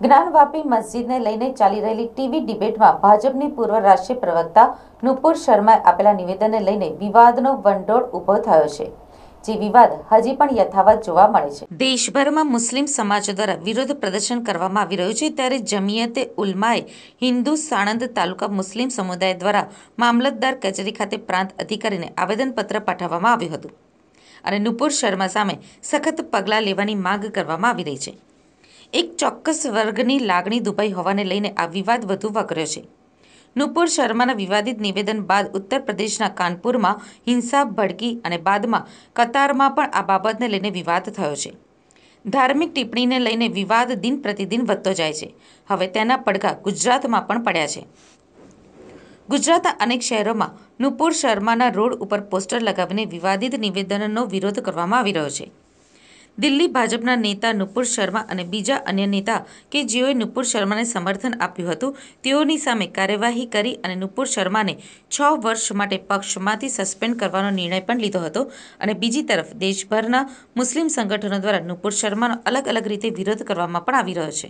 જ્ઞાનવાપી મસ્જિદને લઈને ચાલી રહેલી ટીવી ડિબેટમાં ભાજપની પૂર્વ રાષ્ટ્રીય પ્રવક્તા નુપુર શર્માએ આપેલા નિવેદનને લઈને વિવાદનો વંડોળ ઊભો થયો છે, જે વિવાદ હજી પણ યથાવત જોવા મળે છે. દેશભરમાં મુસ્લિમ સમાજ દ્વારા વિરોધ પ્રદર્શન કરવામાં આવી રહ્યું છે, ત્યારે જમિયતે ઉલમાએ હિન્દુ સાણંદ તાલુકા મુસ્લિમ સમુદાય દ્વારા મામલતદાર કચેરી ખાતે પ્રાંત અધિકારીને આવેદનપત્ર પાઠવવામાં આવ્યું હતું. અને નુપુર શર્મા સામે સખત પગલાં લેવાની માંગ કરવામાં આવી રહી છે. એક ચોક્કસ વર્ગની લાગણી દુભાઈ હોવાને લઈને આ વિવાદ વધુ વકર્યો છે. નુપુર શર્માના વિવાદિત નિવેદન બાદ ઉત્તર પ્રદેશના કાનપુરમાં હિંસા, ભડકી અને બાદમાં કતારમાં પણ આ બાબતને લઈને વિવાદ થયો છે. ધાર્મિક ટિપ્પણીને લઈને વિવાદ દિન પ્રતિદિન વધતો જાય છે. હવે તેના પડઘા ગુજરાતમાં પણ પડ્યા છે. ગુજરાતના અનેક શહેરોમાં નુપુર શર્માના રોડ ઉપર પોસ્ટર લગાવીને વિવાદિત નિવેદનનો વિરોધ કરવામાં આવી રહ્યો છે. દિલ્હી ભાજપના નેતા નુપુર શર્મા અને બીજા અન્ય નેતા કે જેઓએ નુપુર શર્માને સમર્થન આપ્યું હતું, તેઓની સામે કાર્યવાહી કરી અને નુપુર શર્માને છ વર્ષ માટે પક્ષમાંથી સસ્પેન્ડ કરવાનો નિર્ણય પણ લીધો હતો. અને બીજી તરફ, દેશભરના મુસ્લિમ સંગઠનો દ્વારા નુપુર શર્માનો અલગ અલગ રીતે વિરોધ કરવામાં પણ આવી રહ્યો છે.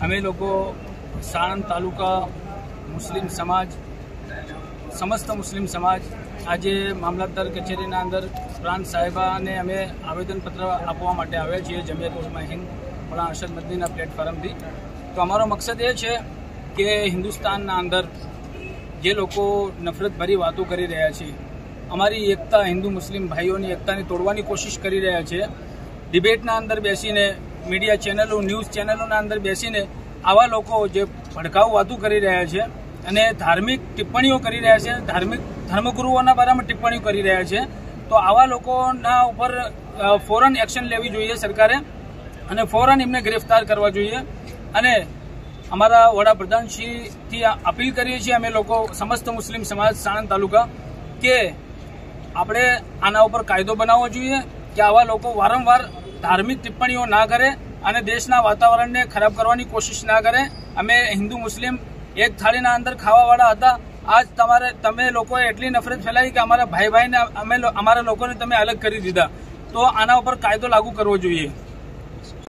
અમે લોકો સાણંદ તાલુકા મુસ્લિમ સમાજ સમસ્ત મુસ્લિમ સમાજ આજે મામલતદાર કચેરીના અંદર પ્રાંત સાહેબાને અમે આવેદનપત્ર આપવા માટે આવ્યા છીએ જમિયત ઉલમા હિન્દ વડા અરશદ મદનીના પ્લેટફોર્મથી. તો અમારો મકસદ એ છે કે હિન્દુસ્તાનના અંદર જે લોકો નફરતભરી વાતો કરી રહ્યા છે, અમારી એકતા, હિન્દુ મુસ્લિમ ભાઈઓની એકતાને તોડવાની કોશિશ કરી રહ્યા છે, ડિબેટના અંદર બેસીને, મીડિયા ચેનલો, ન્યૂઝ ચેનલોના અંદર બેસીને આવા લોકો જે ભડકાઉ વાતો કરી રહ્યા છે અને ધાર્મિક ટિપ્પણીઓ કરી રહ્યા છે. ધાર્મિક ધર્મગુરુઓના બારામાં ટિપ્પણીઓ કરી રહ્યા છે. તો આવા લોકોના ઉપર ફોરન એક્શન લેવી જોઈએ સરકારે અને ફોરન એમને ગ્રેફતાર કરવા જોઈએ. અને અમારા વડાપ્રધાનશ્રીથી અપીલ કરીએ છીએ અમે લોકો, સમસ્ત મુસ્લિમ સમાજ, સાણંદ તાલુકા, કે આપણે આના ઉપર કાયદો બનાવવો જોઈએ કે આવા લોકો વારંવાર ધાર્મિક ટિપ્પણીઓ ના કરે અને દેશના વાતાવરણને ખરાબ કરવાની કોશિશ ના કરે. અમે હિન્દુ, મુસ્લિમ એક થાળીના અંદર ખાવાવાળા હતા. આજ તમારે, તમે લોકોએ એટલી નફરત ફેલાવી કે અમારા ભાઈ ભાઈને અમે અમારા લોકોને તમે અલગ કરી દીધા. તો આના ઉપર કાયદો લાગુ કરવો જોઈએ.